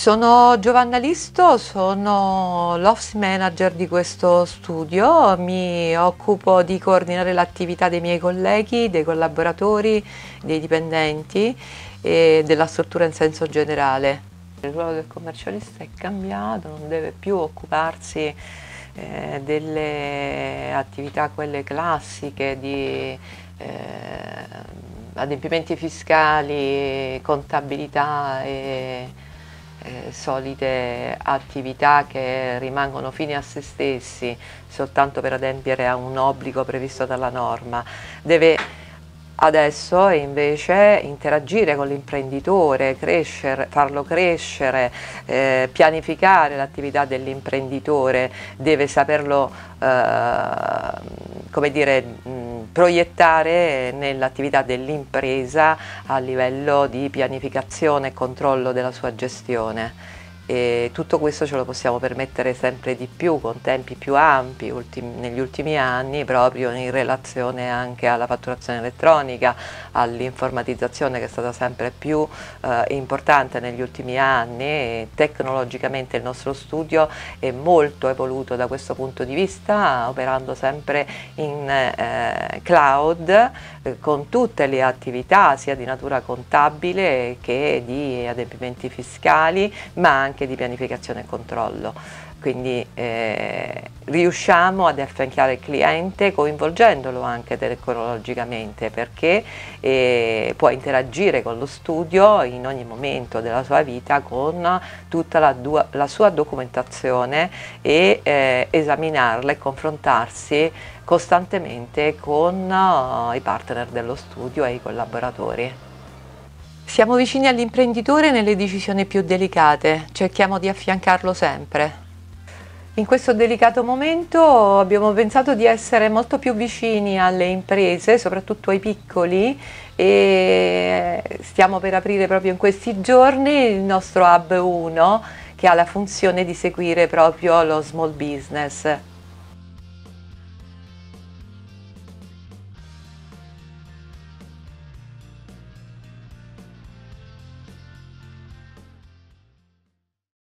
Sono Giovanna Listo, sono l'office manager di questo studio, mi occupo di coordinare l'attività dei miei colleghi, dei collaboratori, dei dipendenti e della struttura in senso generale. Il ruolo del commercialista è cambiato, non deve più occuparsi eh, delle attività quelle classiche di eh, adempimenti fiscali, contabilità e solite attività che rimangono fini a se stessi soltanto per adempiere a un obbligo previsto dalla norma, deve Adesso invece interagire con l'imprenditore, farlo crescere, eh, pianificare l'attività dell'imprenditore, deve saperlo eh, come dire, mh, proiettare nell'attività dell'impresa a livello di pianificazione e controllo della sua gestione e tutto questo ce lo possiamo permettere sempre di più con tempi più ampi ultimi, negli ultimi anni proprio in relazione anche alla fatturazione elettronica, all'informatizzazione che è stata sempre più eh, importante negli ultimi anni. E tecnologicamente il nostro studio è molto evoluto da questo punto di vista operando sempre in eh, cloud eh, con tutte le attività sia di natura contabile che di adempimenti fiscali ma anche anche di pianificazione e controllo. Quindi eh, riusciamo ad affiancare il cliente coinvolgendolo anche tecnologicamente perché eh, può interagire con lo studio in ogni momento della sua vita con tutta la, la sua documentazione e eh, esaminarla e confrontarsi costantemente con uh, i partner dello studio e i collaboratori. Siamo vicini all'imprenditore nelle decisioni più delicate, cerchiamo di affiancarlo sempre. In questo delicato momento abbiamo pensato di essere molto più vicini alle imprese, soprattutto ai piccoli e stiamo per aprire proprio in questi giorni il nostro Hub 1 che ha la funzione di seguire proprio lo small business.